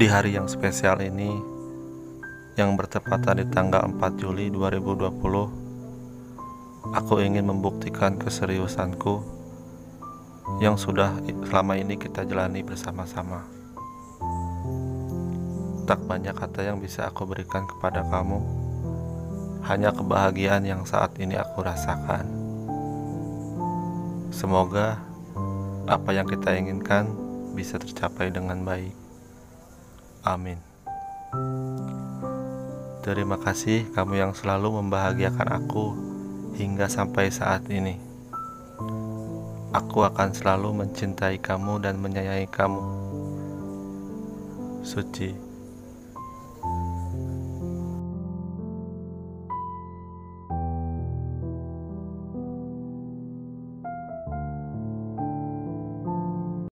Di hari yang spesial ini Yang bertepatan di tanggal 4 Juli 2020 Aku ingin membuktikan keseriusanku Yang sudah selama ini kita jalani bersama-sama Tak banyak kata yang bisa aku berikan kepada kamu Hanya kebahagiaan yang saat ini aku rasakan Semoga apa yang kita inginkan bisa tercapai dengan baik. Amin. Terima kasih kamu yang selalu membahagiakan aku hingga sampai saat ini. Aku akan selalu mencintai kamu dan menyayangi kamu. Suci.